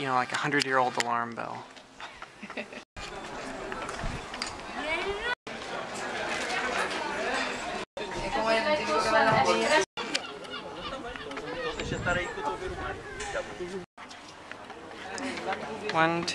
you know, like a hundred year old alarm bell. One, two.